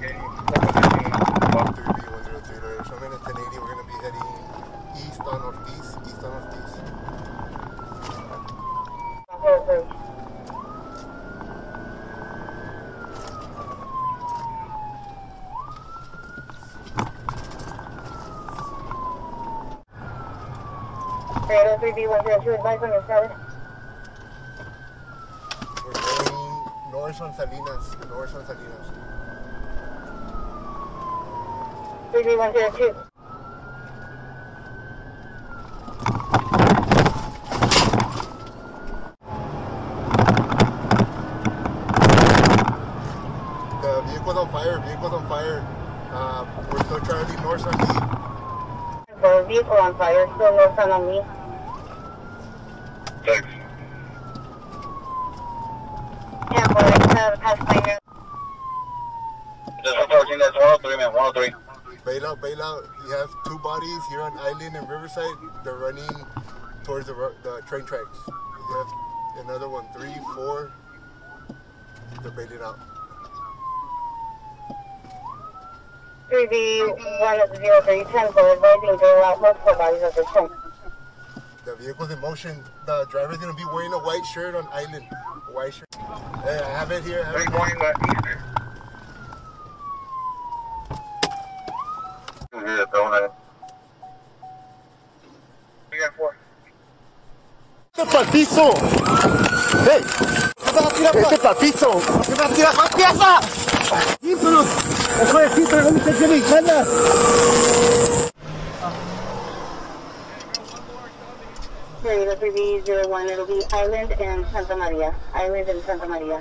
Bob 3B103 later. So I'm in at 1080. We're going to be heading east on Ortiz. East on Ortiz. Toyota 3B102, advise on your status. We're going north on Salinas. North on Salinas. 3B102. The vehicle's on fire. Vehicle's on fire. Uh, we're still traveling north on E. The vehicle on fire, still no sun on me. 103. Bail out, bail out. You have two bodies here on Island and Riverside. They're running towards the, the train tracks. You have another one, three, four. They're bailing out. 3B103, Tampa, advising to allow multiple bodies at this time. The vehicle's in motion. The driver's gonna be wearing a white shirt on Island. A white shirt. Hey, I have it here. I have it Three here. going eastern. Yeah, throwing that. We got four. ¡Este pa'l piso! ¡Hey! ¡Este pa'l piso! ¡Te va a tirar más pieza! ¡Sí, pero! ¡Eso es sí, pero no me tiene izquierda! Toyota 3B01, it'll be Island and Santa Maria. Island and Santa Maria.